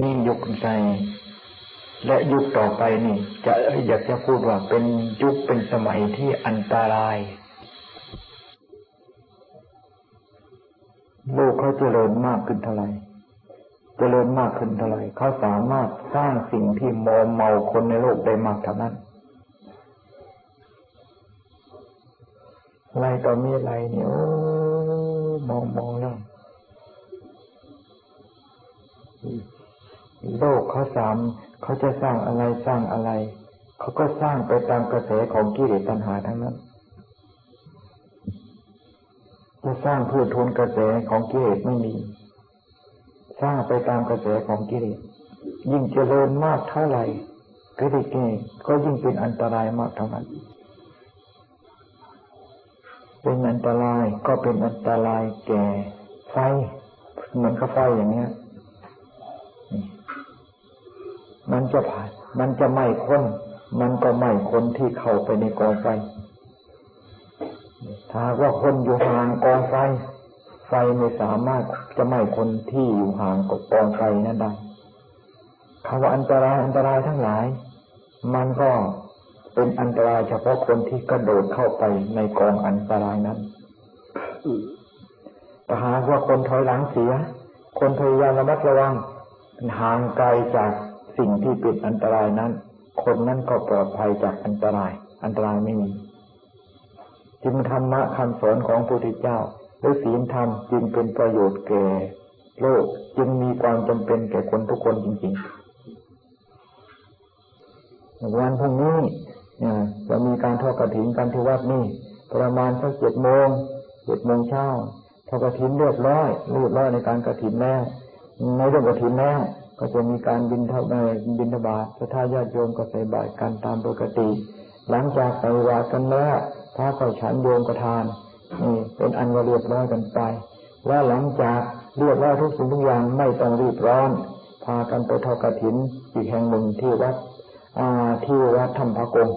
นี่ยุคใจและยุคต่อไปนี่ จะอยากจะพูดว่าเป็นยุคเป็นสมัยที่อันตรายโลกเขาเจริญมากขึ้นเท่าไหร่เจริญมากขึ้นเท่าไหร่เขาสามารถสร้างสิ่งที่มอมเมาคนในโลกได้มากเท่านั้นอะไรต่อมีอะไรเนี่ยโอ้มองมองแล้ว โลกเขาสามเขาจะสร้างอะไรสร้างอะไร เขาก็สร้างไปตามกระแสของกิเลสตัณหาทั้งนั้นจะสร้างเพื่อทนกระแสของกิเลสไม่มี สร้างไปตามกระแสของกิเลสยิ่งเจริญมากเท่าไหร่กิเลสก็ยิ่งเป็นอันตรายมากเท่านั้นเป็นอันตรายก็เป็นอันตรายแก่ไฟเหมือนกับไฟอย่างเนี้ย มันจะผ่าน มันจะไหม้คนมันก็ไหม้คนที่เข้าไปในกองไฟ ถ้าว่าคนอยู่ห่างกองไฟ ไฟไม่สามารถจะไหม้คนที่อยู่ห่างกับกองไฟนั้นได้คำว่าอันตรายอันตรายทั้งหลาย มันก็เป็นอันตรายเฉพาะคนที่กระโดดเข้าไปในกองอันตรายนั้นแต่หากว่าคนถอยหลังเสีย คนพยายามระมัดระวังห่างไกลจาก สิ่งที่เป็นอันตรายนั้น คนนั้นก็ปลอดภัยจากอันตราย อันตรายไม่มีจึงธรรมะคำสอนของพระพุทธเจ้าหรือศีลธรรมจึงเป็นประโยชน์แก่โลกจึงมีความจำเป็นแก่คนทุกคนจริงๆ วันพรุ่งนี้จะมีการทอดกระถิ่นกันที่วัดนี่ประมาณสักเจ็ดโมงเจ็ดโมงเช้าทอดกระถิ่นเรียบร้อยเรียบร้อยในการกระถิ่นแล้วในเรื่องกระถิ่นแล้ว ก็จะมีการบินเทบาทบินทบาทสถาญาติโยมก็ใส่บาตรกันตามปกติ หลังจากใส่บาตรกันแล้วพระก็ฉันโยมกระทานนี่เป็นอันเรียบร้อยกันไป ว่าหลังจากเรียบร้อยทุกสิ่งทุกอย่างไม่ต้องรีบร้อน พากันไปทอดกระถินอีกแห่งหนึ่งที่วัดที่วัดธรรมพกง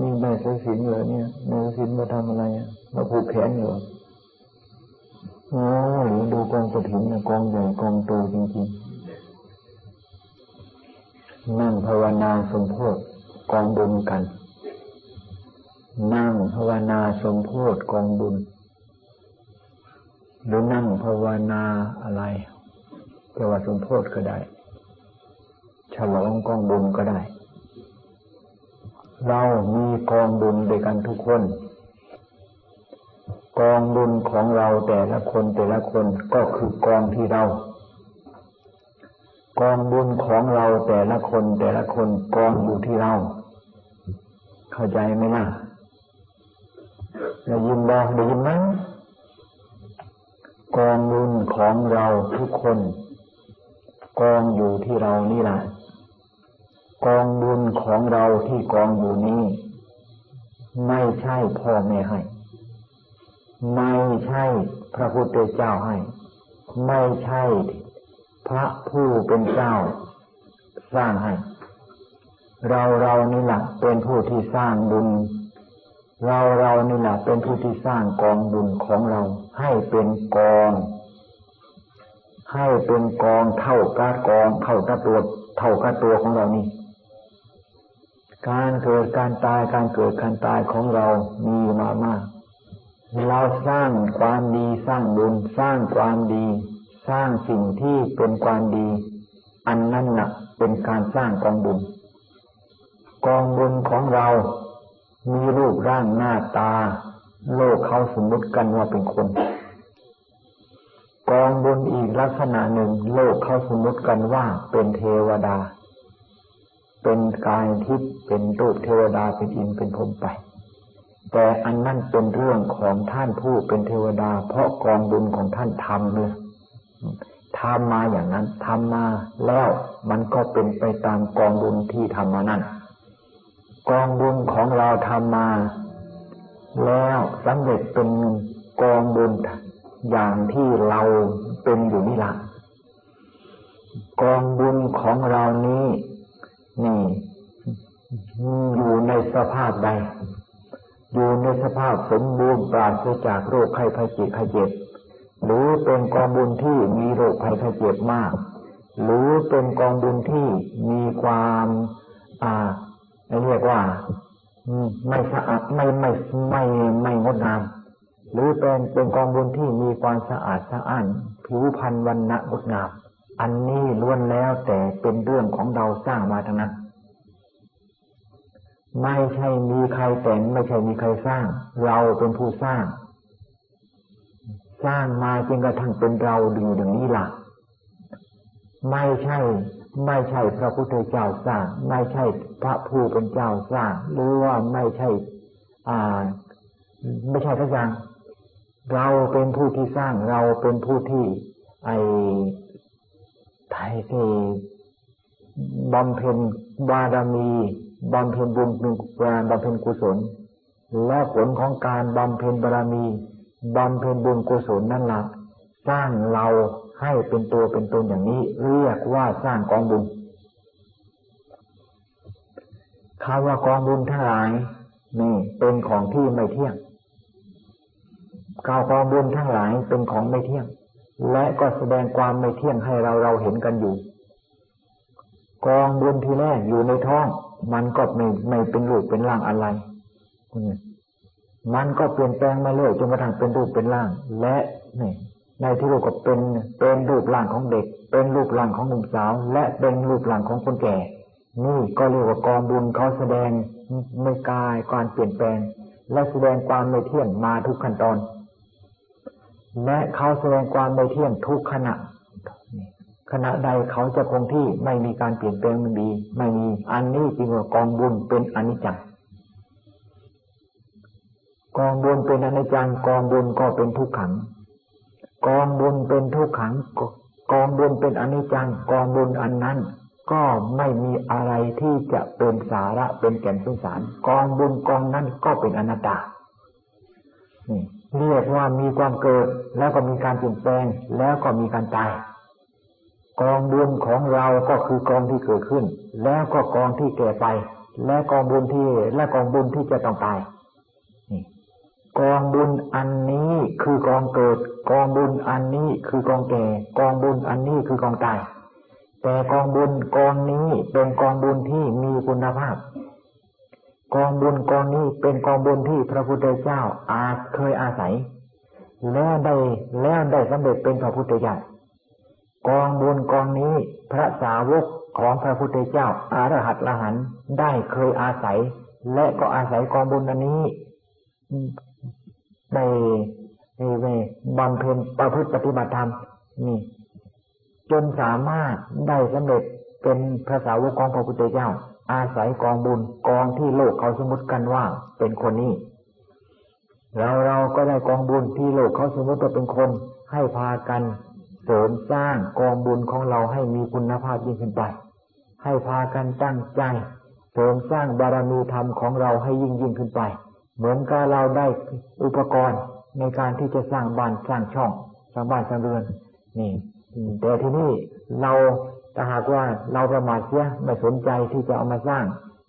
นี่ไม่ใช่ศีลเหรอเนี่ยไม่ใช่ศีลมาทำอะไรมาผูกแขนเหรอโอ้หรือดูกองกระถิ่นนะกองใหญ่กองโตจริงๆ นั่งภาวนาสมโพธกองบุญกัน นั่งภาวนาสมโพธกองบุญ หรือนั่งภาวนาอะไรจะว่าสมโพธก็ได้ ฉลองกองบุญก็ได้ เรามีกองบุญด้วยกันทุกคนกองบุญของเราแต่ละคนแต่ละคนก็คือกองที่เรา กองบุญของเราแต่ละคนแต่ละคนกองอยู่ที่เรา เข้าใจไหมล่ะได้ยินบ้างได้ยินไหมกองบุญของเราทุกคน กองอยู่ที่เรานี่แหละกองบุญของเราที่กองอยู่นี้ ไม่ใช่พ่อแม่ให้ ไม่ใช่พระพุทธเจ้าให้ ไม่ใช่ พระผู้เป็นเจ้า สร้างให้ เราเรานี่แหละเป็นผู้ที่สร้างบุญ เราเรานี่แหละเป็นผู้ที่สร้างกองบุญของเรา ให้เป็นกอง ให้เป็นกองเท่ากับกองเท่ากับตัวเท่ากับตัวของเรานี่การเกิดการตายการเกิดการตายของเรามีมามาก เราสร้างความดีสร้างบุญสร้างความดี สร้างสิ่งที่เป็นความดี อันนั้นนะ่ะเป็นการสร้างกองบุญ กองบุญของเรา มีรูปร่างหน้าตา โลกเขาสมมติกันว่าเป็นคน กองบุญอีกลักษณะหนึ่ง โลกเขาสมมติกันว่าเป็นเทวดา เป็นกายทิพย์เป็นรูปเทวดาเป็นอินเป็นพรมไปแต่อันนั้นเป็นเรื่องของท่านผู้เป็นเทวดา เพราะกองบุญของท่านทำเลย ทำมาอย่างนั้นทำมาแล้วมันก็เป็นไปตามกองบุญที่ทำมานั้นกองบุญของเราทำมา แล้วสำเร็จเป็นกองบุญอย่างที่เราเป็นอยู่นี่ละกองบุญของเรานี้ นี่ อยู่ในสภาพใด อยู่ในสภาพสมบูรณ์ปราศจากโรคไข้ไข้เจ็บไข้เจ็บ หรือเป็นกองบุญที่มีโรคภัยไข้เจ็บมาก หรือเป็นกองบุญที่มีความอ่าเรียกว่าไม่สะอาดไม่ไม่ไม่ไม่งดงามหรือเป็นเป็นกองบุญที่มีความสะอาดสะอ้านผิวพรรณวันณะงดงาม อันนี้ล้วนแล้วแต่เป็นเรื่องของเราสร้างมาทั้งนั้น ไม่ใช่มีใครแต่งไม่ใช่มีใครสร้าง เราเป็นผู้สร้าง สร้างมาจนกระทั่งเป็นเราดูอย่างนี้ล่ะ ไม่ใช่ ไม่ใช่พระพุทธเจ้าสร้าง ไม่ใช่พระผู้เป็นเจ้าสร้าง หรือว่าไม่ใช่ อ่า ไม่ใช่ทุกอย่างเราเป็นผู้ที่สร้างเราเป็นผู้ที่ ไอไทยที่บำเพ็ญบารมีบำเพ็ญบุญบำเพ็ญกุศลและผลของการบำเพ็ญบารมี บำเพ็ญบุญกุศลนั่นละสร้างเราให้เป็นตัวเป็นตนอย่างนี้ เรียกว่าสร้างกองบุญคำว่ากองบุญทั้งหลายนี่เป็นของที่ไม่เที่ยงกาวกองบุญทั้งหลายเป็นของไม่เที่ยง และก็แสดงความไม่เที่ยงให้เราเราเห็นกันอยู่ กองบุญที่แรกอยู่ในท้อง มันก็ไม่ไม่เป็นรูปเป็นร่างอะไร มันก็เปลี่ยนแปลงมาเรื่อยจนกระทั่งเป็นรูปเป็นร่าง และนี่ในที่รูปก็เป็นเป็นรูปร่างของเด็ก เป็นรูปร่างของหนุ่มสาว และเป็นรูปร่างของคนแก่ นี่ก็เรียกว่ากองบุญเขาแสดงไม่กายการเปลี่ยนแปลง และแสดงความไม่เที่ยงมาทุกขั้นตอน และเขาแสดงความไม่เที่ยงทุกขณะขณะใดเขาจะคงที่ไม่มีการเปลี่ยนแปลงมันดี ไม่มีอันนี้จริงว่ากองบุญเป็นอนิจจัง กองบุญเป็นอนิจจังกองบุญก็เป็นทุกขัง กองบุญเป็นทุกขัง กองบุญเป็นอนิจจังกองบุญอันนั้น ก็ไม่มีอะไรที่จะเป็นสาระเป็นแก่นสงสาร กองบุญกองนั้นก็เป็นอนัตตานี่เรียกว่ามีความเกิดแล้วก็มีการเปลี่ยนแปลงแล้วก็มีการตาย กองบุญของเราก็คือกองที่เกิดขึ้น แล้วก็กองที่แก่ไป และกองบุญที่และกองบุญที่จะต้องตาย กองบุญอันนี้คือกองเกิด กองบุญอันนี้คือกองแก่ กองบุญอันนี้คือกองตาย แต่กองบุญกองนี้เป็นกองบุญที่มีคุณภาพ กองบุญกองนี้เป็นกองบุญที่พระพุทธเจ้าอาจเคยอาศัย แล้วได้แล้วได้สำเร็จเป็นพระพุทธเจ้ากองบุญกองนี้พระสาวกของพระพุทธเจ้าอารหัตละหันได้เคยอาศัย และก็อาศัยกองบุญอันนี้ ได้ในบำเพ็ญประพฤติปฏิบัติธรรมนี่จนสามารถได้สำเร็จเป็นพระสาวกของพระพุทธเจ้า อาศัยกองบุญกองที่โลกเขาสมมติกันว่าเป็นคนนี้เราเราก็ได้กองบุญที่โลกเขาสมมติว่าเป็นคน ให้พากันเสริมสร้างกองบุญของเราให้มีคุณภาพยิ่งขึ้นไป ให้พากันตั้งใจ เสริมสร้างบารมีธรรมของเราให้ยิ่งยิ่งขึ้นไป เหมือนกับเราได้อุปกรณ์ในการที่จะสร้างบ้านสร้างช่องสร้างบ้านสร้างเรือน นี่แต่ที่นี่เราถ้าหากว่าเราประมาทเสียไม่สนใจที่จะเอามาสร้าง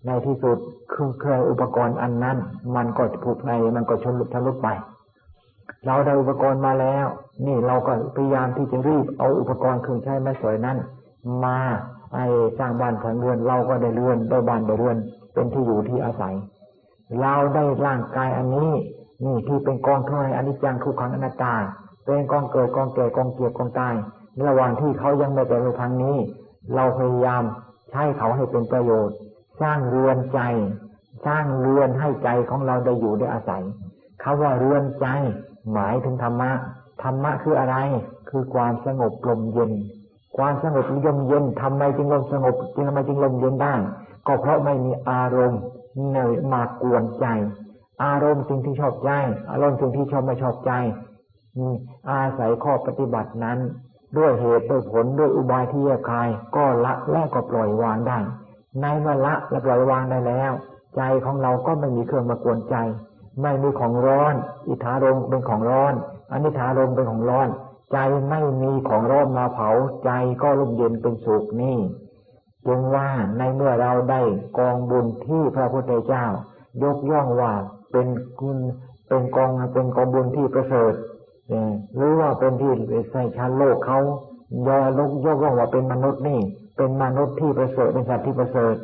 ในที่สุดเครื่องเครื่องอุปกรณ์อันนั้น มันก็ผุในมันก็ชนลุกทะลุไป เราได้อุปกรณ์มาแล้ว นี่เราก็พยายามที่จะรีบเอาอุปกรณ์เครื่องใช้ไม้สวยนั้น มาไอ้สร้างบ้านสร้างเรือนเราก็ได้เรือนได้บ้านได้เรือน เป็นที่อยู่ที่อาศัย เราได้ร่างกายอันนี้ นี่ที่เป็นกองทุนอนิจจังทุกขังอนัตตา เป็นกองเกิดกองแก่กองเกียรกองตายระหว่างที่เขายังไม่ไปในทางนี้ เราพยายามใช้เขาให้เป็นประโยชน์ สร้างเรือนใจ สร้างเรือนให้ใจของเราได้อยู่ได้อาศัยคาว่าเรือนใจ หมายถึงธรรมะธรรมะคืออะไร คือความสงบลมเย็น ความสงบลมเย็นทำไมจึงลมสงบจึงทำไมจึงลมเย็นได้ ก็เพราะไม่มีอารมณ์ มากวนใจ อารมณ์สิ่งที่ชอบใจ อารมณ์สิ่งที่ชอบไม่ชอบใจอาศัยข้อปฏิบัตินั้น ด้วยเหตุด้วยผลด้วยอุบายที่แยกคาย ก็ละและก็ปล่อยวางได้ ในเมื่อละและปล่อยวางได้แล้ว ใจของเราก็ไม่มีเครื่องมากวนใจ ไม่มีของร้อน อิทธารมเป็นของร้อนอนิธารมเป็นของร้อน ใจไม่มีของร้อนมาเผา ใจก็ร่มเย็นเป็นสุขนี่ จึงว่าในเมื่อเราได้กองบุญที่พระพุทธเจ้า ยกย่องว่าเป็นคุณเป็นกองเป็นกองบุญที่ประเสริฐหรือว่าเป็นที่ใส่ชั้นโลกเขายอลกยกย่องว่าเป็นมนุษย์นี่ เป็นมนุษย์ที่ประเสริฐเป็นสัตว์ที่ประเสริฐ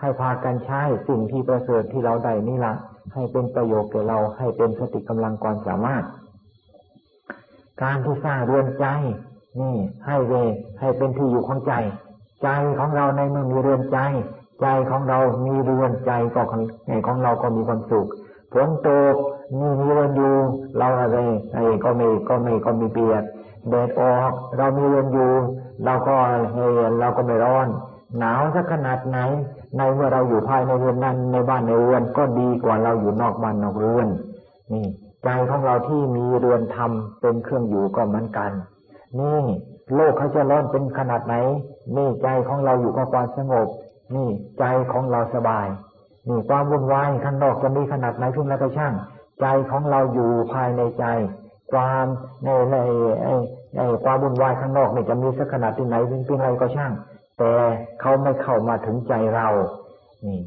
ให้พากันใช้สิ่งที่ประเสริฐที่เราได้นี่ละให้เป็นประโยชน์แก่เราให้เป็นสติกำลังความสามารถ การที่สร้างเรือนใจนี่ให้เวให้เป็นที่อยู่ของใจ ใจของเราในเมื่อมีเรือนใจ ใจของเรามีเรือนใจก็ของของเราก็มีความสุขฝนตกมีมีเรือนอยู่ เราอะไรไอ้ก็ไม่ก็ไม่ก็มีเปียกแดดออกเรามีเรือนอยู่ เราก็เฮเราก็ไม่ร้อน หนาวสักขนาดไหน ในเมื่อเราอยู่ภายในเรือนนั้นในบ้านในเรือนก็ดีกว่าเราอยู่นอกบ้านนอกเรือนนี่ใจของเราที่มีเรือนธรรมเป็นเครื่องอยู่ก็เหมือนกัน นี่โลกเขาจะร้อนเป็นขนาดไหน นี่ใจของเราอยู่กับความสงบ นี่ใจของเราสบาย นี่ความวุ่นวายข้างนอกจะมีขนาดไหนขึ้นแล้วก็ช่าง ใจของเราอยู่ภายในใจ ความในในไอ้ความวุ่นวายข้างนอกนี่จะมีสักขนาดที่ไหนเป็นอะไรก็ช่าง แต่เขาไม่เข้ามาถึงใจเรา นี่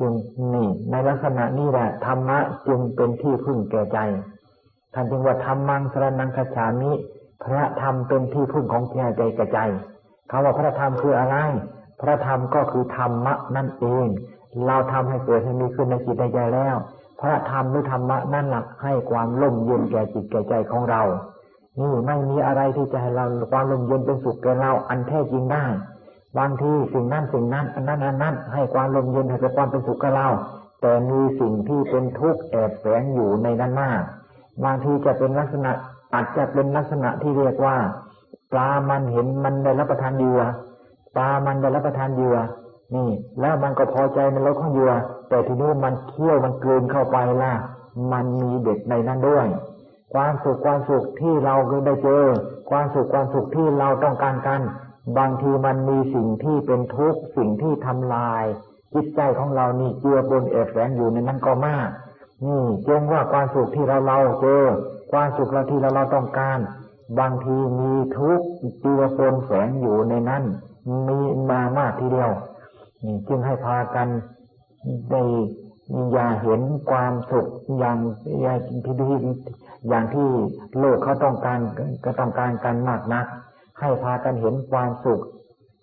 จึงนี่ ในลักษณะนี้แหละธรรมะจึงเป็นที่พึ่งแก่ใจท่านจึงว่าธรรมังสรนังคฉามิพระธรรมเป็นที่พึ่งของใจใจกระใจ คำว่าพระธรรมคืออะไร พระธรรมก็คือธรรมะนั่นเอง เราทำให้เกิดให้มีขึ้นในจิตในใจแล้ว พระธรรมหรือธรรมะนั่นหลักให้ความล่มเย็นแก่จิตแก่ใจของเรา นี่ไม่มีอะไรที่จะให้เราความล่มเย็นเป็นสุขแก่เราอันแท้จริงได้ บางทีสิ่งนั้นสิ่งนั้นอันนั้นอันนั้นให้ความลมเย็นให้ความเป็นสุขกับเรา แต่มีสิ่งที่เป็นทุกข์แอบแฝงอยู่ในนั้นมาก บางทีจะเป็นลักษณะอาจจะเป็นลักษณะที่เรียกว่า ปลามันเห็นมันได้รับประทานเหยื่อปลามันได้รับประทานเหยื่อนี่ แล้วมันก็พอใจในรสของเหยื่อแต่ทีนี้มันเคี่ยวมันกลืนเข้าไปล่ะ มันมีเด็กในนั้นด้วย ความสุขความสุขที่เราเคยได้เจอ ความสุขความสุขที่เราต้องการกัน บางทีมันมีสิ่งที่เป็นทุกข์สิ่งที่ทำลาย จิตใจของเรานี่เจือปนเอฟแฝงอยู่ในนั้นก็มาก นี่จงว่าความสุขที่เราเราเจอ ความสุขเราที่เราเราต้องการ บางทีมีทุกข์เจือปนแฝงอยู่ในนั้น มีมามากทีเดียวนี่จึงให้พากันได้อย่าเห็นความสุขอย่างอย่างที่อย่างที่โลกเขาต้องการก็ต้องการกันมากนัก ให้พากันเห็นความสุข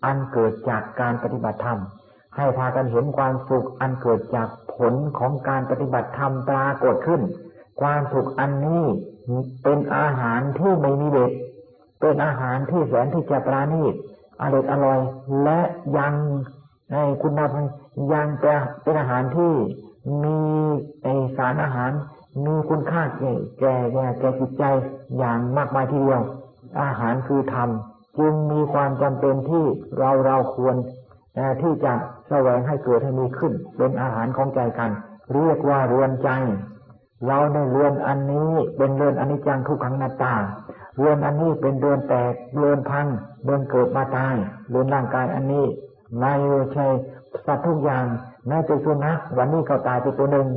อันเกิดจากการปฏิบัติธรรม ให้พากันเห็นความสุขอันเกิดจากผลของการปฏิบัติธรรมปรากฏขึ้น ความสุขอันนี้ เป็นอาหารที่ไม่มีเด็ดเป็นอาหารที่แสนที่จะปราณีตอร่อยอร่อย และยังในคุณภาพยังจะเป็นอาหารที่มีสารอาหารมีคุณค่าแก่แก่แก่จิตใจอย่างมากมายทีเดียว อาหารคือธรรมจึงมีความจำเป็นที่เราเราควรที่จะแสวงให้เกิดให้มีขึ้น เป็นอาหารของใจกัน เรียกว่ารือนใจ เราในเรือนอันนี้เป็นเรือนอนิจจังทุกขังนาตา เรือนอันนี้เป็นเรือนแตก เรือนพัง เรือนเกิดมาตาย เรือนร่างกายอันนี้ไม่ใช่สัตว์ทุกอย่างแม้จะสุนัขวันนี้เขาตายไปตัวหนึ่ง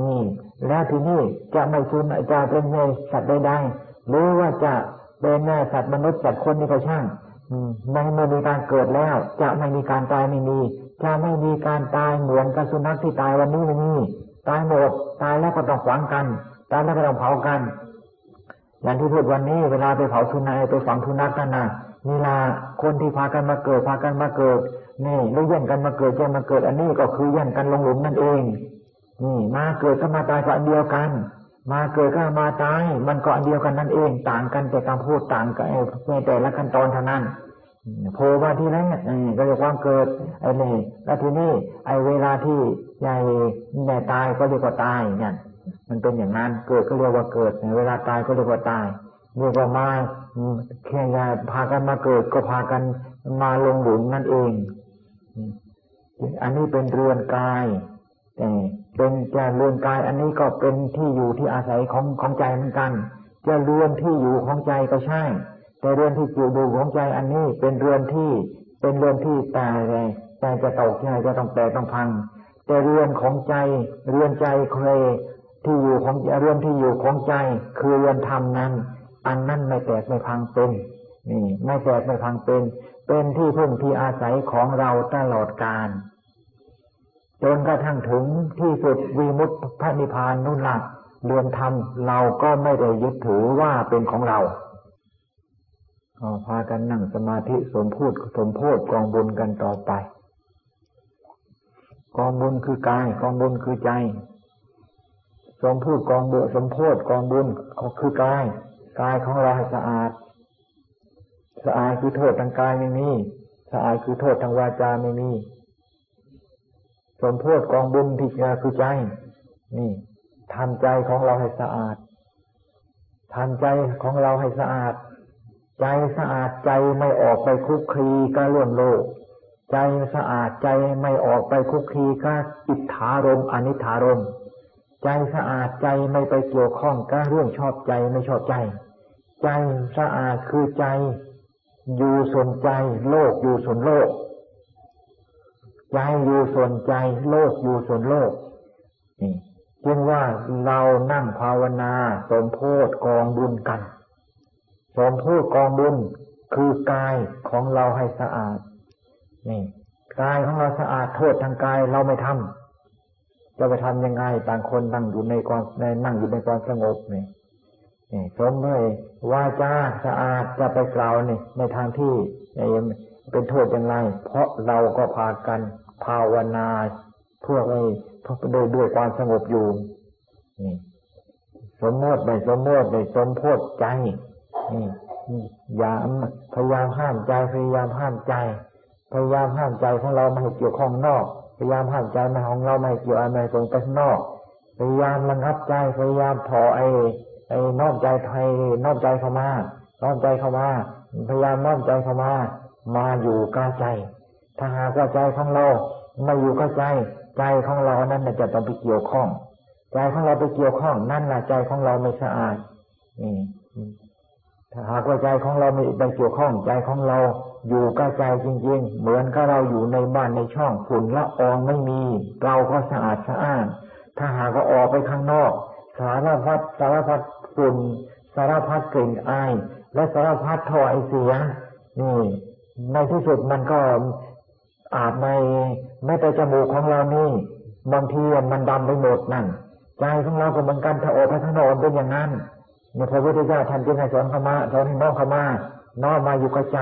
นี่ แล้วทีนี้จะไม่สุนจะเป็นในสัตว์ใดๆหรือว่าจะเป็นแน่สัตว์มนุษย์สัตว์คนนี่ก็ช่างไม่ไม่มีการเกิดแล้ว จะไม่มีการตายไม่มี จะไม่มีการตายเหมือนกับสุนัขที่ตายวันนี้ไม่มี ตายหมดตายแล้วก็ต้องขวงกัน ตายแล้วก็ต้องเผากัน อย่างที่พูดวันนี้เวลาไปเผาทุนัยไปฝังทุนักกันนะนี่ละคนที่พากันมาเกิดพากันมาเกิดนี่หรือแย่งกันมาเกิดแย่งมาเกิด อันนี้ก็คือแย่งกันลงหลุมนั่นเอง นี่ มาเกิดก็มาตายก็อันเดียวกัน มาเกิดก็มาตาย มันก็อันเดียวกันนั่นเอง ต่างกันแต่การพูดต่างกันในแต่ละขั้นตอนเท่านั้น โผล่มาทีแรกก็เรียกควาเกิดไอ้นี่แล้วทีนี้ไอ้เวลาที่ใหญ่ใหญ่ตายก็เรียกว่าตายเนี่ยมันเป็นอย่างนั้นเกิดก็เรียกว่าเกิดเวลาตายก็เรียกว่าตายเรียกว่ามาแค่ยาพากันมาเกิดก็พากันมาลงหลุมนั่นเอง อันนี้เป็นเรือนกายแต่เป็นจะเรือนกาย อันนี้ก็เป็นที่อยู่ที่อาศัยของของใจเหมือนกัน จะเรือนที่อยู่ของใจก็ใช่ แต่เรือนที่อยู่ดูของใจอันนี้เป็นเรือนที่เป็นเรือนที่ตายเลยใจจะตกใจจะต้องแตกต้องพัง แต่เรือนของใจเรือนใจเคยที่อยู่ของเรือนที่อยู่ของใจ คือเรือนธรรมนั้น อันนั้นไม่แตกไม่พังเป็นนี่ไม่แตกไม่พังเป็น เป็นที่พึ่งที่อาศัยของเราตลอดกาลจนกระทั่งถึงที่สุดวีมุตพระนิพพานนุ่นละเรือนธรรมเราก็ไม่ได้ยึดถือว่าเป็นของเรา ก็พากันนั่งสมาธิสมพูดสมโพธกองบุญกันต่อไป กองบุญคือกายกองบุญคือใจ สมพูดกองบุญสมโพธกองบุญก็คือกายกายของเราให้สะอาด สะอาดคือโทษทางกายไม่มีสะอาดคือโทษทางวาจาไม่มีสมโพธกองบุญที่คือใจนี่ทำใจของเราให้สะอาดทำใจของเราให้สะอาด ใจสะอาดใจไม่ออกไปคุกคีกับเรื่องโลก ใจสะอาดใจไม่ออกไปคุกคีกับอิทธารมอนิธารมใจสะอาดใจไม่ไปเกี่ยวข้องกับเรื่องชอบใจไม่ชอบใจ ใจสะอาดคือใจ อยู่ส่วนใจ โลกอยู่ส่วนโลกใจอยู่ส่วนใจ โลกอยู่ส่วนโลกนี่จึงว่าเรานั่งภาวนาสมโพธกองบุญกัน สมโพธกองบุญคือกายของเราให้สะอาด นี่กายของเราสะอาดโทษทางกายเราไม่ทำจะไปทำยังไงต่างคนนั่งอยู่ในความในนั่งอยู่ในความสงบนี่นี่สมเมยวาจาสะอาดจะไปกล่าวนี่ในทางที่เป็นโทษอย่างไร เพราะเราก็พากันภาวนาเพื่อให้โดยด้วยความสงบอยู่นี่สมมติไม่สมมติไม่สมโพธิใจ อย่าพยายามห้ามใจพยายามห้ามใจ พยายามห้ามใจของเราไม่ให้เกี่ยวข้องนอก พยายามห้ามใจไม่ของเราไม่เกี่ยวอะไรส่งไปข้างนอก พยายามระงับใจพยายามถอไอ้ไอ้น้อมใจไทยน้อมใจเข้ามาน้อมใจเข้ามาพยายามน้อมใจเข้ามา มาอยู่กับใจ ถ้าหากว่าใจของเราไม่อยู่กับใจ ใจของเรานั้นจะต้องไปเกี่ยวข้อง ใจของเราไปเกี่ยวข้องนั่นแหละใจของเราไม่สะอาดนี่ ถ้าหากว่าใจของเราไม่ไปเกี่ยวข้องใจของเราอยู่กับใจจริงๆ เหมือนกับเราอยู่ในบ้านในช่องฝุ่นละอองไม่มี เราก็สะอาดสะอ้าน ถ้าหากว่าออกไปข้างนอก สารพัดสารพัดฝุ่น สารพัดกลิ่นอาย และสารพัดท่อไอเสียนี่ในที่สุดมันก็อาจในไม่แต่จมูกของเรานี่บางทีมันดำไปหมดนั่นใจของเราก็เหมือนกันถ้าออกไปข้างนอกเป็นอย่างนั้น พระพุทธเจ้าท่านจึงให้สอนขมาสอนให้น้องขมาน้อมมาอยู่กับใจ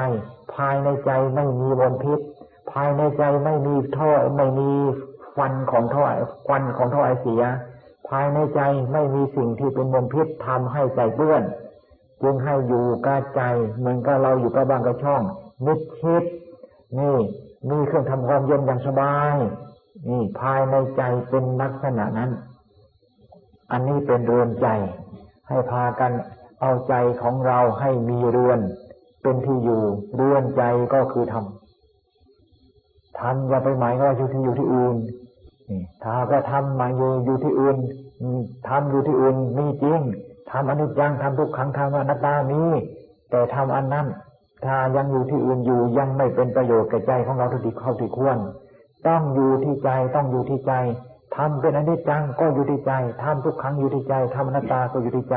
ภายในใจไม่มีมลพิษ ภายในใจไม่มีท่อไม่มีควันของท่อควันของท่อไอเสีย ภายในใจไม่มีสิ่งที่เป็นมลพิษทำให้ใจเปื้อน จึงให้อยู่กับใจเหมือนกับเราอยู่กับบางกระช่องมิดชิดนี่มีเครื่องทำความเย็นอย่างสบาย นี่ภายในใจเป็นลักษณะนั้น อันนี้เป็นเรือนใจ ให้พากันเอาใจของเราให้มีเรือน เป็นที่อยู่เรือนใจก็คือธรรมทำอย่าไปหมายว่าอยู่ที่อยู่ที่อื่นถ้าก็ทำมาอยู่อยู่ที่อื่นทำอยู่ที่อื่นมีจริงทำอนิจจังทำทุกขังทำอนัตตามีแต่ทำอันนั้น ถ้ายังอยู่ที่อื่นอยู่ยังไม่เป็นประโยชน์แก่ใจของเราทุกทีเข้าที่ควร ต้องอยู่ที่ใจต้องอยู่ที่ใจ ทำเป็นอนิจจังก็อยู่ที่ใจทำทุกครั้งอยู่ที่ใจทำอนัตตาก็อยู่ที่ใจ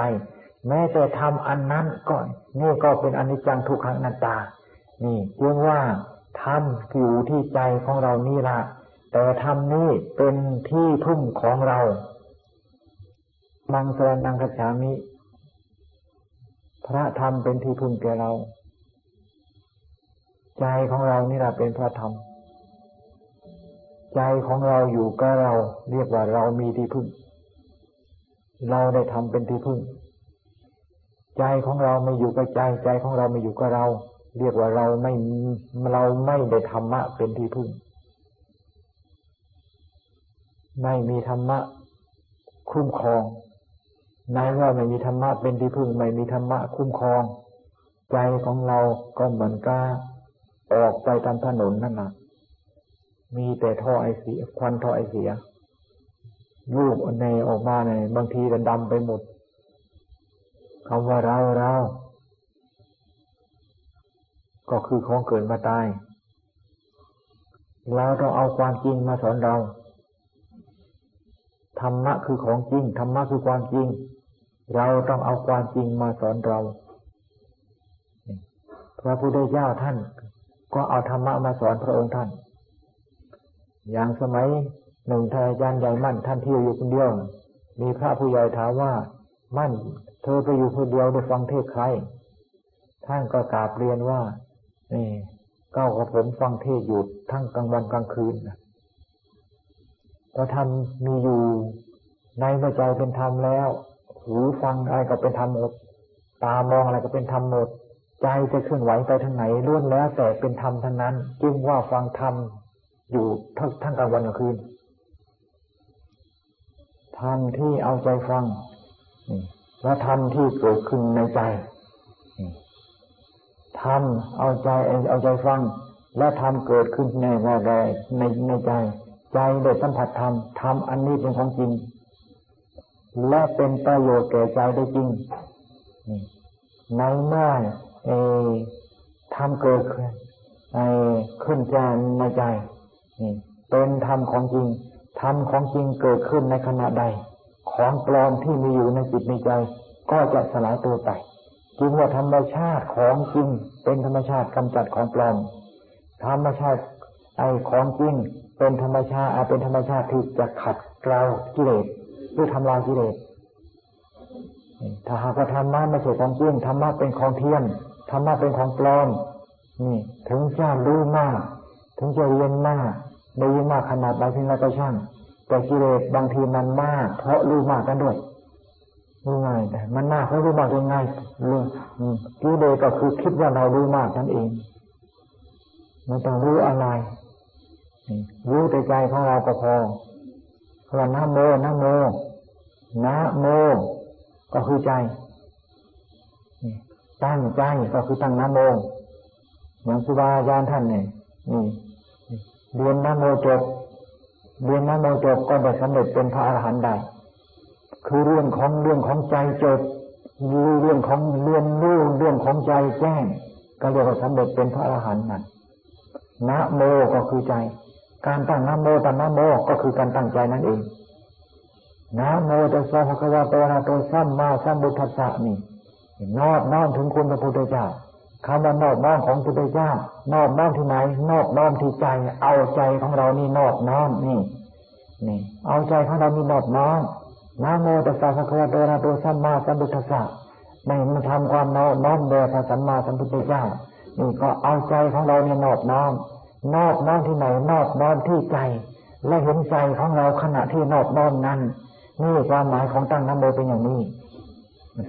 แม้แต่ทำอันนั้นก็นี่ก็เป็นอนิจจังทุกขังอนัตตา นี่เรียกว่าทำอยู่ที่ใจของเรานี่ละแต่ทำนี้เป็นที่พึ่งของเรา มังสรนังคฉามิ พระธรรมเป็นที่พึ่งแก่เรา ใจของเรานี่แหละเป็นพระธรรม ใจของเราอยู่กับเรา เรียกว่าเรามีที่พึ่ง เราได้ทำเป็นที่พึ่ง ใจของเราไม่อยู่กับใจ ใจของเราไม่อยู่กับเรา เรียกว่าเราไม่เราไม่ได้ธรรมะเป็นที่พึ่ง ไม่มีธรรมะคุ้มครองนายว่าไม่มีธรรมะเป็นที่พึ่ง ไม่มีธรรมะคุ้มครอง ใจของเราก็เหมือนกับออกไปตามถนนนั่นนะ มีแต่ท่อไอเสียควันท่อไอเสียลูกในออกมาเนี่ยบางทีจะดำไปหมดคำว่าเราเราก็คือของเกิดมาตายเราต้องเอาความจริงมาสอนเราธรรมะคือของจริงธรรมะคือความจริง เราต้องเอาความจริงมาสอนเราพระพุทธเจ้าท่าน ก็เอาธรรมะมาสอนพระองค์ท่าน อย่างสมัยหนึ่งทายานใหญ่มั่นท่านเที่ยวอยู่คนเดียว มีพระผู้ใหญ่ถามว่า มั่น เธอไปอยู่คนเดียวได้ฟังเทศใคร ท่านก็กราบเรียนว่านี่ก็กับผมฟังเทศอยู่ทั้งกลางวันกลางคืนพระธรรมมีอยู่ในหัวใจเป็นธรรมแล้ว หูฟังอะไรก็เป็นธรรมหมด ตามองอะไรก็เป็นธรรมหมด ใจจะเคลื่อนไหวไปทางไหนล้วนแล้วแต่เป็นธรรมทั้งนั้น จึงว่าฟังธรรม อยู่ทั้งทั้งกลางวันกลางคืนธรรมที่เอาใจฟังและธรรมที่เกิดขึ้นในใจธรรมเอาใจเอาใจฟัง และธรรมเกิดขึ้นในในในในใจ ใจได้สัมผัสธรรมธรรมอันนี้เป็นของจริง และเป็นประโยชน์แก่ใจได้จริงในเมื่อธรรมเกิดขึ้นใจในใจ เป็นธรรมของจริง ธรรมของจริงเกิดขึ้นในขณะใด ของปลอมที่มีอยู่ในจิตในใจ ก็จะสลายตัวไปจึงว่าธรรมชาติของจริง เป็นธรรมชาติกำจัดของปลอม ธรรมชาติไอของจริง เป็นธรรมชาติเป็นธรรมชาติที่จะขัดเกลากิเลสหรือทำลายกิเลสถ้าหากว่าธรรมะไม่ใช่ของจริงธรรมะเป็นของเทียมธรรมะเป็นของปลอมนี่ ถึงจะรู้มาก ถึงจะเรียนมาก ได้ยินมากขนาดใดเพียงไรก็ช่าง แต่กิเลสบางทีมันมาก เพราะรู้มากกันด้วยรู้ง่ายแต่มันมากเพราะรู้มากยังไงรู้กิเลสก็คือคิดว่าเรารู้มากนั่นเองมันต้องรู้อะไรรู้แต่ใจของเราก็พอว่านะโมนะโมนะโม ก็คือใจตั้งใจก็คือตั้งนะโมอย่างครูบาอาจารย์ท่านเนี่ยนี่ เรียนนโมจบเรียนนโมจบก็ได้สำเร็จเป็นพระอรหันต์ได้ คือเรื่องของเรื่องของใจจบรู้เรื่องของเรียนรู้เรื่องของใจแจ้งก็เรียกว่าสำเร็จเป็นพระอรหันต์นั่นนะโมก็คือใจ การตั้งนะโมตั้งนะโมก็คือการตั้งใจนั่นเองนะโมตัสสะภะคะวะโตอะระหะโตสัมมาสัมพุทธัสสะนี่นอบน้อมถึงคุณพระพุทธเจ้า คำว่านอบน้อมของพุทธเจ้านอบน้อมที่ไหน นอบน้อมที่ใจ เอาใจของเรานี่นอบน้อมนี่นี่ เอาใจของเรานี่นอบน้อมนะโมตัสสะภะคะวะโตอะระหะโตสัมมาสัมพุทธัสสะไม่มาทำความนอบน้อมแด่พระสัมมาสัมพุทธเจ้านี่ก็เอาใจของเราเนี่ยนอบน้อมนอบน้อมที่ไหน นอบน้อมที่ใจ และเห็นใจของเราขณะที่นอบน้อมนั้นนี่ความหมายของตั้งน้ำโมเป็นอย่างนี้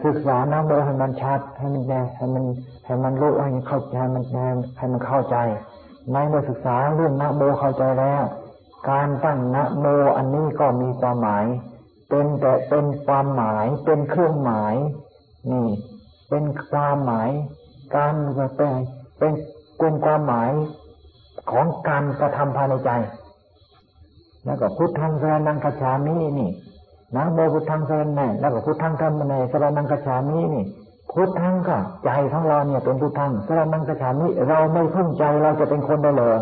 ศึกษาน้ำโมให้มันชัดให้มันแน่ให้มันให้มันรู้ให้มันเข้าใจมันให้มันเข้าใจในเมื่อศึกษาเรื่องนะโมเข้าใจแล้ว การตั้งนะโมอันนี้ก็มีความหมาย เป็นแต่เป็นความหมาย เป็นเครื่องหมาย นี่ เป็นความหมาย การเป็นเป็นเป็นความหมายของการกระทำภายในใจ แล้วก็พุทธังสรนังคาฉามินี่ นะโมพุทธังสรนังแล้วก็พุทธังธรรมในสรนังคาฉามินี่พุทธังก็ใจของเราเนี่ยเป็นพุทธังสรนังกระฉามิเราไม่พึ่งใจเราจะเป็นคนได้เลย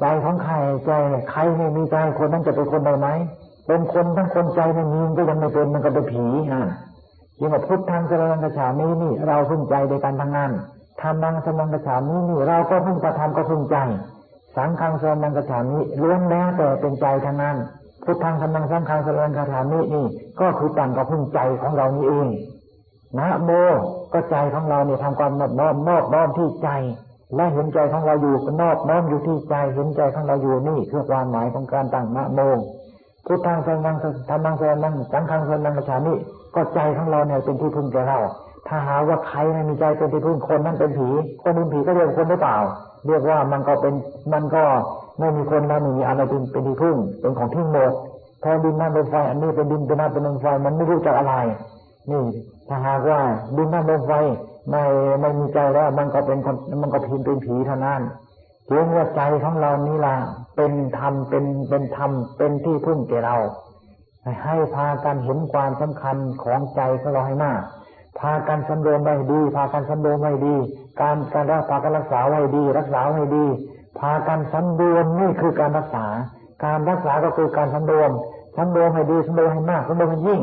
ใจของใครใจใครไม่มีใจคนนั้นจะเป็นคนได้ไหมเป็นคนทั้งคนใจไม่มีก็ยังไม่เป็นมันก็เป็นผีอะยิ่งว่าพุทธังสรนังกระฉามินี่ เราพึ่งใจโดยการทำงานทำนังสรนังกระฉามินี่ เราก็พึ่งกระทำก็พึ่งใจ สังฆังสรนังกระฉามิล้วนแล้วแต่เป็นใจทั้งนั้น พุทธังสรนังสังฆังสรนังกระฉามินี่ ก็คือต่างกับพึ่งใจของเรานี่เองนะโมก็ใจของเราเนี่ยทำความนอบน้อมนอบน้อมที่ใจ และเห็นใจของเราอยู่นอบน้อมอยู่ที่ใจ เห็นใจของเราอยู่นี่คือความหมายของการตั้งนะโมพุทธังสังฆังธรรมังสังฆังสังฆังสังฆังฉามิก็ใจของเราเนี่ยเป็นที่พึ่งแก่เราถ้าหาว่าใครไม่มีใจเป็นที่พึ่งคนนั้นเป็นผี คนเป็นผีก็เรียกคนหรือเปล่า เรียกว่ามันก็เป็นมันก็ ไม่มีคนแล้วไม่มีอะไรเป็นเป็นที่พึ่งเป็นของที่หมดแทนดินน้ำเป็นไฟอันนี้เป็นดินเป็นน้ำเป็นลมไฟมันไม่รู้จักอะไร นี่ถ้าหากว่าดินน้ำลมไฟไม่ไม่มีใจแล้ว มันก็เป็นคนมันก็พิมเป็นผีเท่านั้นเพียงว่าใจของเรานี่ล่ะเป็นธรรมเป็นเป็นธรรมเป็นที่พึ่งแก่เรา ให้พากันเห็นความสำคัญของใจของเราให้มากพากันสำรวมไว้ดี พากันสำรวมไว้ดี การการรักษาการรักษาไว้ดี รักษาไว้ดี พากันสำรวมนี่คือการรักษา การรักษาก็คือการสำรวมสำรวมให้ดีสำรวมให้มากสำรวมให้ยิ่ง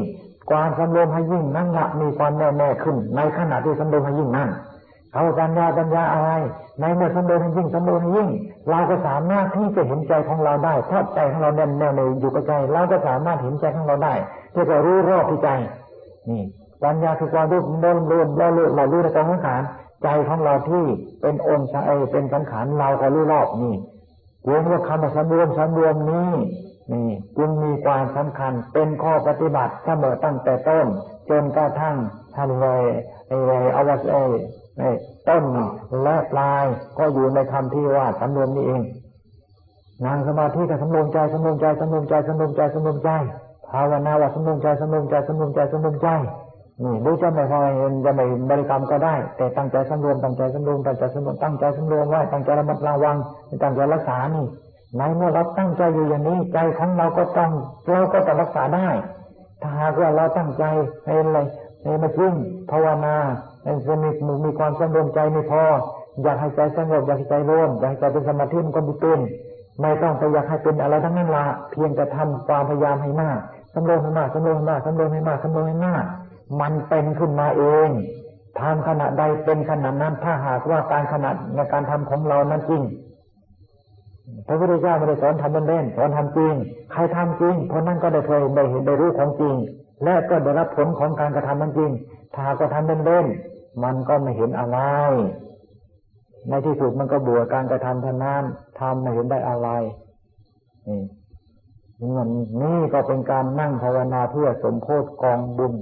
ความสำรวมให้ยิ่งนั่นละมีความแน่แน่ขึ้น ในขณะที่สำรวมให้ยิ่งนั่นเขาปัญญาปัญญาอะไรในเมื่อสำรวมให้ยิ่งสำรวมให้ยิ่ง เราก็สามารถที่จะเห็นใจของเราได้เพราะใจของเราแน่นแน่เลยอยู่กับใจเราก็สามารถเห็นใจของเราได้ที่จะรู้รอบที่ใจนี่ปัญญาคือความรู้รู้รู้เรารู้เรารู้ในกองสังขาร ใจของเราที่เป็นองค์ไอเป็นสังขารเราก็รู้รอบนี่เว้นว่าคำว่าสำรวมสำรวมนี้นี่จึงมีความสำคัญเป็นข้อปฏิบัติเสมอตั้งแต่ต้น จนกระทั่งท่านเลยไอ้อวัสไอ้ต้นและปลายก็อยู่ในคำที่ว่าสำรวมนี้เองนางสมาธิกับสำรวมใจสำรวมใจสำรวมใจสำรวมใจสำรวมใจภาวนาว่าสำรวมใจสำรวมใจสำรวมใจสำรวมใจ หรือจะไม่พอจะไม่บริกรรมก็ได้ แต่ตั้งใจสำรวมตั้งใจสำรวมตั้งใจสำรวมตั้งใจสำรวมไว้ตั้งใจระมัดระวังตั้งใจรักษานี่ในเมื่อเราตั้งใจอยู่อย่างนี้ใจของเราก็ต้องเราก็จะรักษาได้ ถ้าหากว่าเราตั้งใจให้อะไรให้มาจึงภาวนาให้จะมีมีความสำรวมใจไม่พอ อยากให้ใจสงบอยากให้ใจร่วมอยากให้ใจเป็นสมาธิมันก็มีเป็นไม่ต้องไปอยากให้เป็นอะไรทั้งนั้นละเพียงแต่ทำความพยายามให้มากสำรวมให้มากสำรวมให้มากสำรวมให้มากสำรวมให้มากมั มันเป็นขึ้นมาเองทำขณะใดเป็นขณะนั้นถ้าหากว่าการขณะในการทำของเรานั้นจริงพระพุทธเจ้าไม่ได้สอนทำเล่นๆสอนทำจริง ใครทำจริงเพนั้นก็ได้เคยได้เห็นได้รู้ของจริง และก็ได้รับผลของการกระทำนั้นจริง ถ้าก็ทำเล่นๆมันก็ไม่เห็นอะไร ในที่สุดมันก็บวชการกระทำท่านั้นทำไม่เห็นได้อะไรนี่เงินนี่ก็เป็นการนั่งภาวนาเพื่อสมโพธิกองบุญ